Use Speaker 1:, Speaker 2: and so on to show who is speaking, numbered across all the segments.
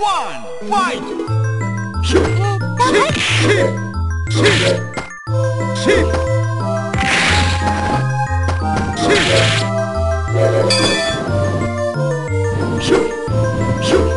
Speaker 1: one, fight! Sheep, sheep, sheep, sheep, sheep. Shoot! Shoot! Shoot!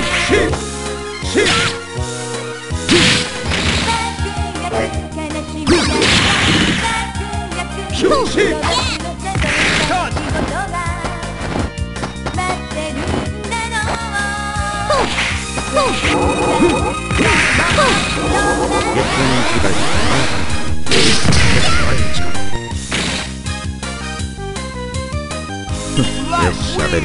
Speaker 1: よし、しゃべる。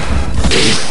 Speaker 1: Hey.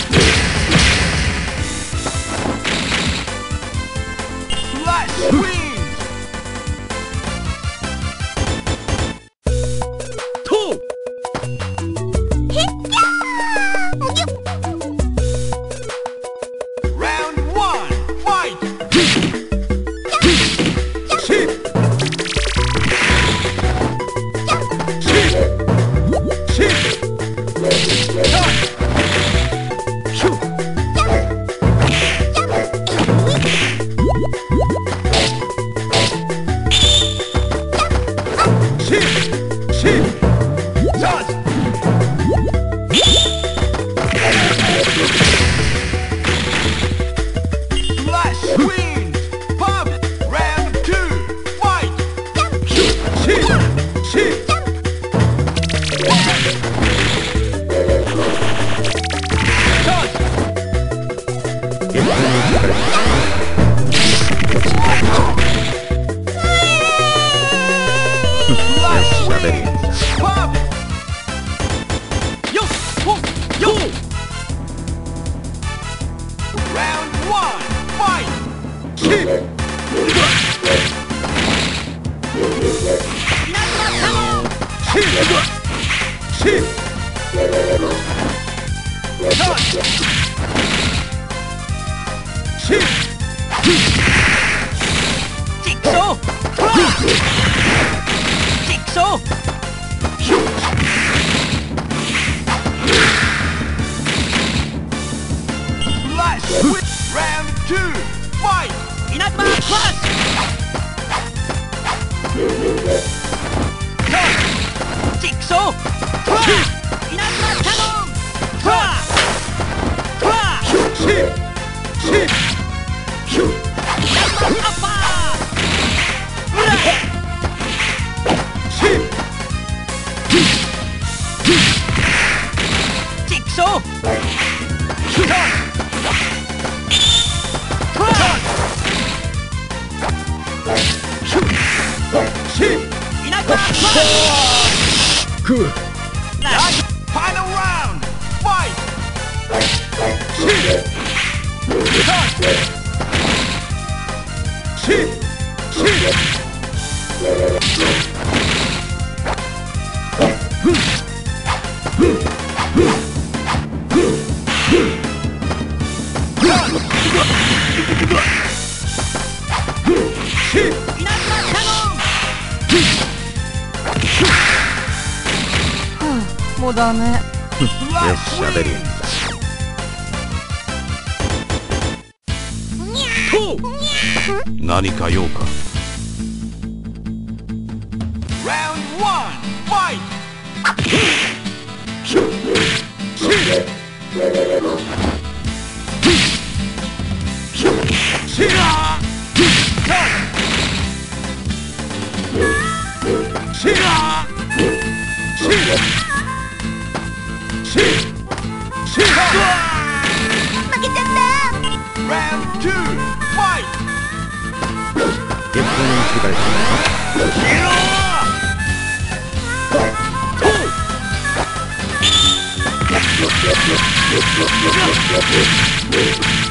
Speaker 1: k o c k Kick! Kick! もうダメ よし喋るんだ何か用か Round one, fight! Round two! してからです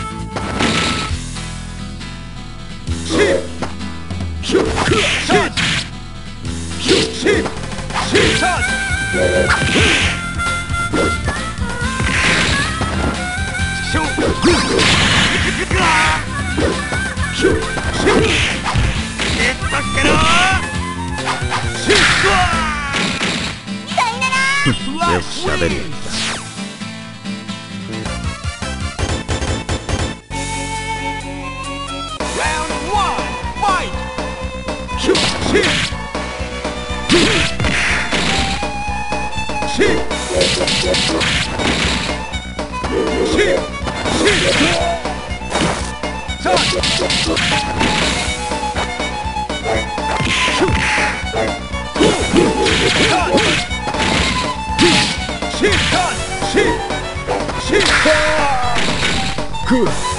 Speaker 1: Good.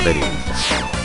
Speaker 1: laberinto.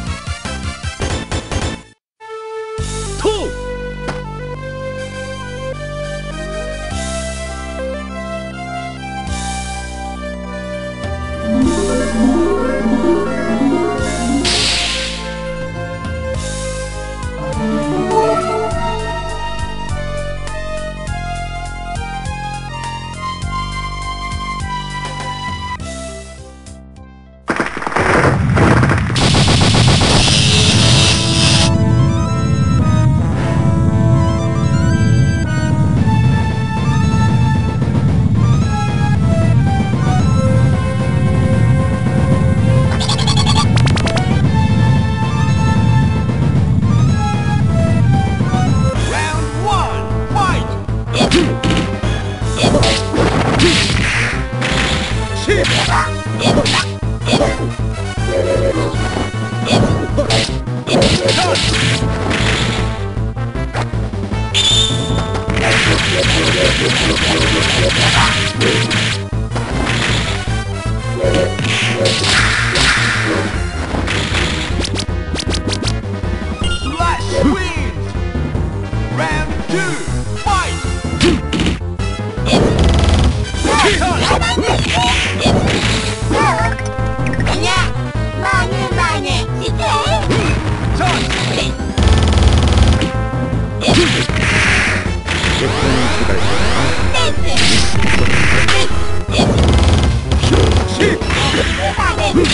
Speaker 1: 我是魔法公主